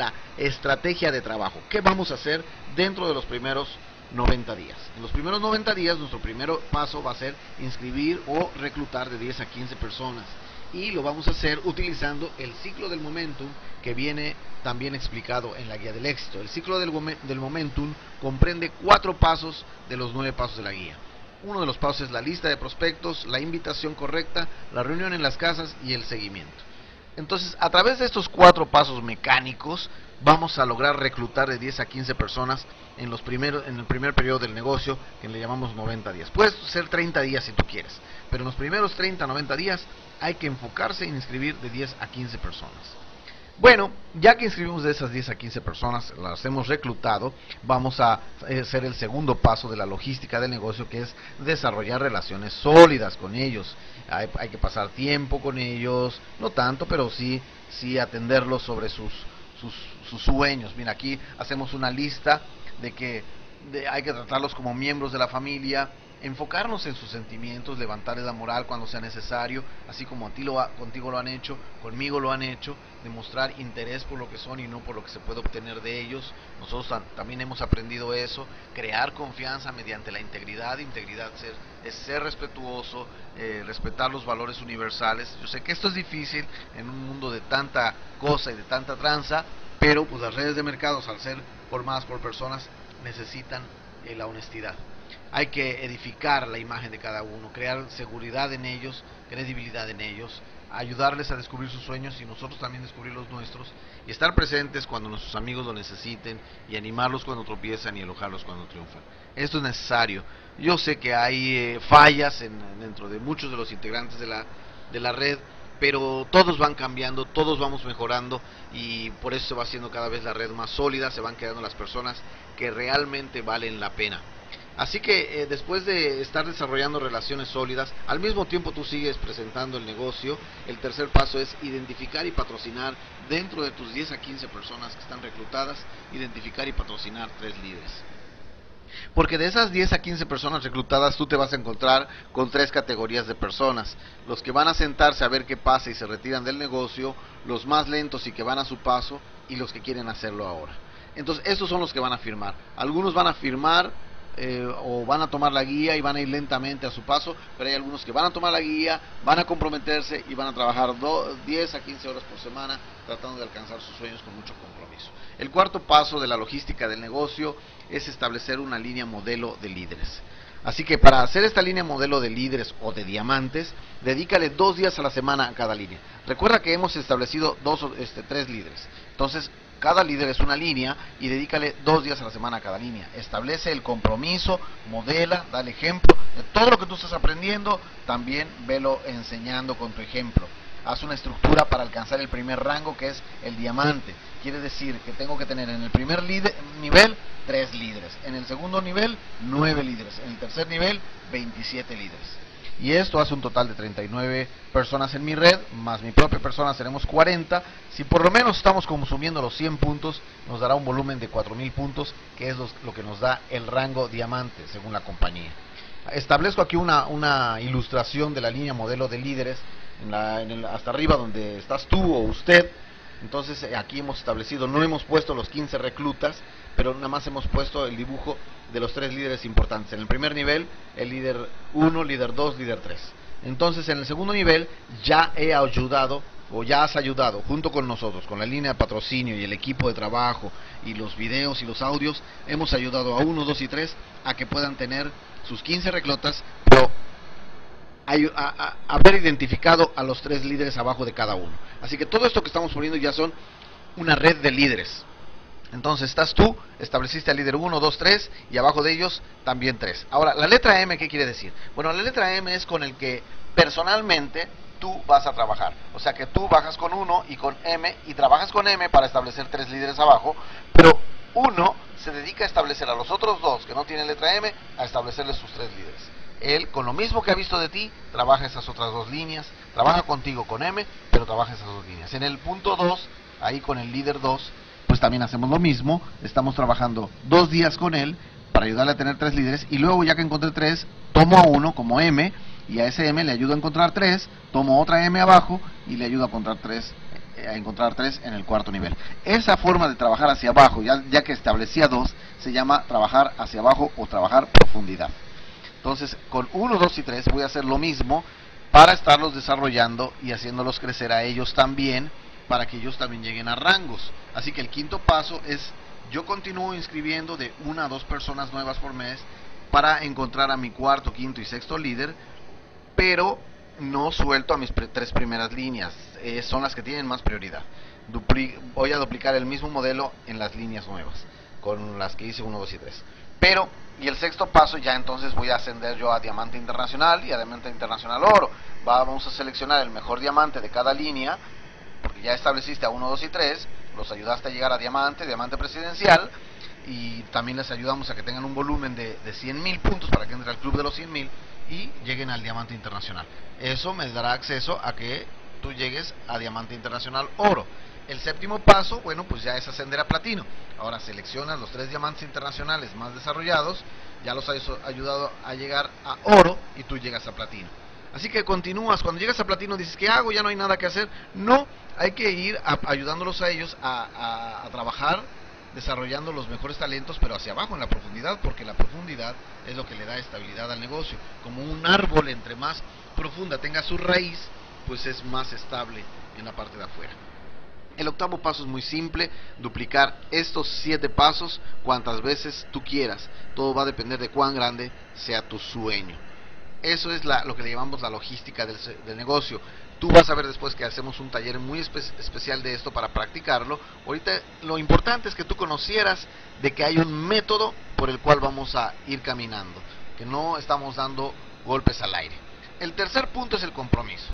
la estrategia de trabajo. ¿Qué vamos a hacer dentro de los primeros 90 días? En los primeros 90 días nuestro primer paso va a ser inscribir o reclutar de 10 a 15 personas y lo vamos a hacer utilizando el ciclo del momentum que viene también explicado en la guía del éxito. El ciclo del, del momentum comprende cuatro pasos de los nueve pasos de la guía. Uno de los pasos es la lista de prospectos, la invitación correcta, la reunión en las casas y el seguimiento. Entonces, a través de estos cuatro pasos mecánicos, vamos a lograr reclutar de 10 a 15 personas en, los primeros, en el primer periodo del negocio, que le llamamos 90 días. Puedes ser 30 días si tú quieres, pero en los primeros 30, 90 días hay que enfocarse en inscribir de 10 a 15 personas. Bueno, ya que inscribimos de esas 10 a 15 personas, las hemos reclutado, vamos a eh, hacer el segundo paso de la logística del negocio, que es desarrollar relaciones sólidas con ellos. Hay, hay que pasar tiempo con ellos, no tanto, pero sí, sí atenderlos sobre sus, sus, sus sueños. Mira, aquí hacemos una lista de que hay que tratarlos como miembros de la familia, enfocarnos en sus sentimientos, levantarles la moral cuando sea necesario, así como a ti lo contigo lo han hecho, conmigo lo han hecho, demostrar interés por lo que son y no por lo que se puede obtener de ellos. Nosotros también hemos aprendido eso, crear confianza mediante la integridad, integridad ser, es ser respetuoso, eh, respetar los valores universales. Yo sé que esto es difícil en un mundo de tanta cosa y de tanta tranza, pero pues las redes de mercados al ser formadas por personas necesitan eh, la honestidad hay que edificar la imagen de cada uno, crear seguridad en ellos, credibilidad en ellos, ayudarles a descubrir sus sueños y nosotros también descubrir los nuestros y estar presentes cuando nuestros amigos lo necesiten y animarlos cuando tropiezan y elojarlos cuando triunfan. Esto es necesario. Yo sé que hay eh, fallas en, dentro de muchos de los integrantes de la, de la red, pero todos van cambiando, todos vamos mejorando y por eso se va haciendo cada vez la red más sólida, se van quedando las personas que realmente valen la pena. Así que eh, después de estar desarrollando relaciones sólidas, al mismo tiempo tú sigues presentando el negocio, el tercer paso es identificar y patrocinar dentro de tus 10 a 15 personas que están reclutadas, identificar y patrocinar tres líderes. Porque de esas 10 a 15 personas reclutadas tú te vas a encontrar con tres categorías de personas. Los que van a sentarse a ver qué pasa y se retiran del negocio, los más lentos y que van a su paso y los que quieren hacerlo ahora. Entonces, estos son los que van a firmar. Algunos van a firmar eh, o van a tomar la guía y van a ir lentamente a su paso, pero hay algunos que van a tomar la guía, van a comprometerse y van a trabajar 10 a 15 horas por semana tratando de alcanzar sus sueños con mucho compromiso. El cuarto paso de la logística del negocio es establecer una línea modelo de líderes. Así que para hacer esta línea modelo de líderes o de diamantes, dedícale dos días a la semana a cada línea. Recuerda que hemos establecido dos, este, tres líderes. Entonces, cada líder es una línea y dedícale dos días a la semana a cada línea. Establece el compromiso, modela, dale ejemplo. De todo lo que tú estás aprendiendo, también velo enseñando con tu ejemplo. Haz una estructura para alcanzar el primer rango que es el diamante. Quiere decir que tengo que tener en el primer nivel tres líderes, en el segundo nivel nueve líderes, en el tercer nivel 27 líderes. Y esto hace un total de 39 personas en mi red, más mi propia persona seremos 40. Si por lo menos estamos consumiendo los 100 puntos, nos dará un volumen de 4000 puntos, que es lo, que nos da el rango diamante, según la compañía. Establezco aquí una, una ilustración de la línea modelo de líderes, en en hasta arriba donde estás tú o usted. Entonces eh, aquí hemos establecido, no hemos puesto los 15 reclutas, pero nada más hemos puesto el dibujo de los tres líderes importantes. En el primer nivel, el líder 1, líder 2, líder 3. Entonces, en el segundo nivel, ya he ayudado o ya has ayudado junto con nosotros, con la línea de patrocinio y el equipo de trabajo y los videos y los audios, hemos ayudado a 1, 2 y 3 a que puedan tener sus 15 reclotas, pero haber identificado a los tres líderes abajo de cada uno. Así que todo esto que estamos poniendo ya son una red de líderes. Entonces estás tú, estableciste al líder 1, 2, 3 y abajo de ellos también 3. Ahora, la letra M, ¿qué quiere decir? Bueno, la letra M es con el que personalmente tú vas a trabajar. O sea que tú bajas con 1 y con M y trabajas con M para establecer tres líderes abajo, pero uno se dedica a establecer a los otros dos que no tienen letra M, a establecerles sus tres líderes. Él, con lo mismo que ha visto de ti, trabaja esas otras dos líneas, trabaja contigo con M, pero trabaja esas dos líneas. En el punto 2, ahí con el líder 2, pues también hacemos lo mismo, estamos trabajando dos días con él para ayudarle a tener tres líderes y luego ya que encontré tres, tomo a uno como M y a ese M le ayudo a encontrar tres, tomo otra M abajo y le ayudo a encontrar tres a encontrar tres en el cuarto nivel. Esa forma de trabajar hacia abajo, ya, que establecía dos, se llama trabajar hacia abajo o trabajar profundidad. Entonces, con 1, 2 y 3 voy a hacer lo mismo para estarlos desarrollando y haciéndolos crecer a ellos también, para que ellos también lleguen a rangos. Así que el quinto paso es, yo continúo inscribiendo de una a dos personas nuevas por mes para encontrar a mi cuarto, quinto y sexto líder, pero no suelto a mis tres primeras líneas, eh, son las que tienen más prioridad. voy a duplicar el mismo modelo en las líneas nuevas, con las que hice 1, 2 y 3. Pero, y el sexto paso, ya entonces voy a ascender yo a diamante internacional y a diamante internacional oro. Vamos a seleccionar el mejor diamante de cada línea, porque ya estableciste a 1, 2 y 3, los ayudaste a llegar a diamante, diamante presidencial, y también les ayudamos a que tengan un volumen de, de 100 mil puntos para que entre al club de los 100 mil y lleguen al diamante internacional. Eso me dará acceso a que tú llegues a diamante internacional oro. El séptimo paso, bueno, pues ya es ascender a platino. Ahora seleccionas los tres diamantes internacionales más desarrollados, ya los has ayudado a llegar a oro y tú llegas a platino. Así que continúas, cuando llegas a platino dices, ¿qué hago? Ya no hay nada que hacer. No, hay que ir ayudándolos a ellos a, a trabajar desarrollando los mejores talentos, pero hacia abajo en la profundidad, porque la profundidad es lo que le da estabilidad al negocio. Como un árbol, entre más profunda tenga su raíz, pues es más estable en la parte de afuera. El octavo paso es muy simple, duplicar estos siete pasos cuantas veces tú quieras. Todo va a depender de cuán grande sea tu sueño. Eso es lo que le llamamos la logística del, negocio. Tú vas a ver después que hacemos un taller muy especial de esto para practicarlo. Ahorita lo importante es que tú conocieras de que hay un método por el cual vamos a ir caminando, que no estamos dando golpes al aire. El tercer punto es el compromiso.